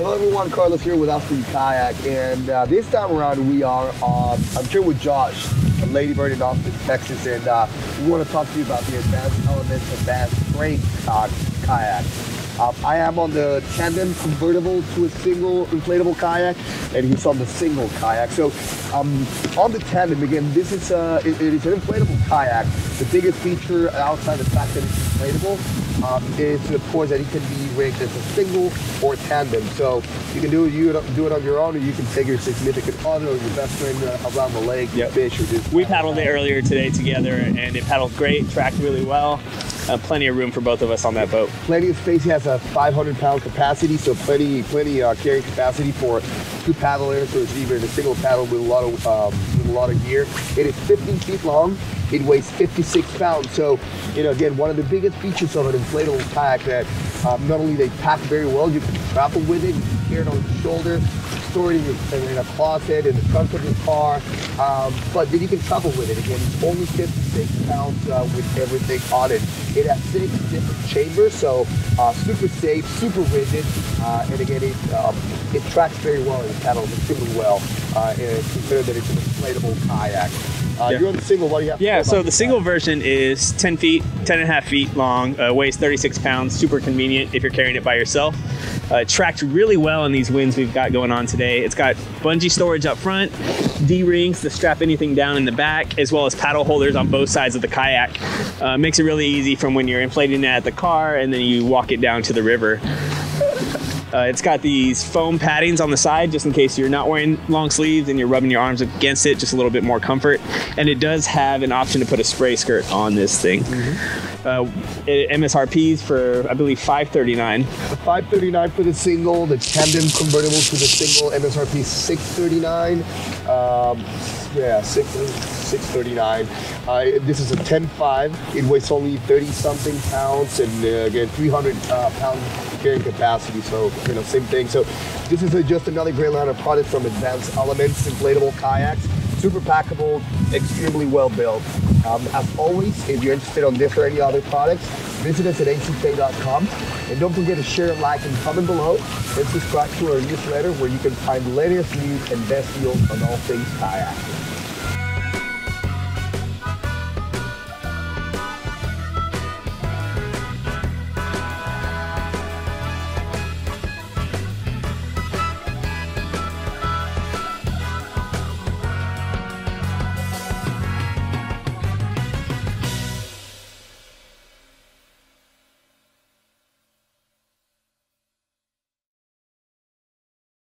Hello everyone, Carlos here with Austin Kayak, and uh, this time around we are, um, I'm here with Josh, from Lady Bird in Austin, Texas, and uh, we want to talk to you about the Advanced Elements Advanced Frame uh, Kayak. Uh, I am on the tandem convertible to a single inflatable kayak, and he's on the single kayak. So um, on the tandem, again, this is uh, it, it is an inflatable kayak. The biggest feature outside the fact that it's inflatable um, is of course that it can be rigged as a single or tandem. So you can do it, you do it on your own, or you can take your significant other or your best friend uh, around the lake, Yep. fish, or just We paddled it earlier today together, and it paddled great, tracked really well. Uh, plenty of room for both of us on that boat. plenty of space. He has a 500 pound capacity, so plenty, plenty uh, carrying capacity for two paddlers, or it's even a single paddle with a lot of um, with a lot of gear. It is 15 feet long. It weighs 56 pounds. So, you know, again, one of the biggest features of an inflatable kayak that um, not only they pack very well, you can travel with it, you can carry it on your shoulder, store it in, a closet, in the trunk of your car, um, but then you can travel with it. Again, it's only 56 pounds uh, with everything on it. It has six different chambers, so uh, super safe, super rigid, uh, and again, it, um, it tracks very well. It paddles extremely well, uh, and it's considered that it's an inflatable kayak. Uh, Yeah. You're on the single. What do you have? Yeah, so the single version is 10 feet, 10 and a half feet long, uh, weighs 36 pounds, super convenient if you're carrying it by yourself. Uh, tracked really well in these winds we've got going on today. It's got bungee storage up front, D rings to strap anything down in the back, as well as paddle holders on both sides of the kayak. Uh, makes it really easy from when you're inflating it at the car and then you walk it down to the river. Uh, it's got these foam paddings on the side just in case you're not wearing long sleeves and you're rubbing your arms against it, just a little bit more comfort. And it does have an option to put a spray skirt on this thing. Uh, it- MSRP's for I believe 539. 539 for the single, the tandem convertible to the single MSRP 639. Um, yeah, six, 639. Uh, this is a 10.5. It weighs only 30 something pounds and uh, again 300 uh, pound carrying capacity. So you know same thing. So this is a, just another great line of product from Advanced Elements inflatable kayaks. Super packable, extremely well built. Um, as always, if you're interested on this or any other products, visit us at ack.com. And don't forget to share, like, and comment below. And subscribe to our newsletter where you can find the latest news and best deals on all things kayak.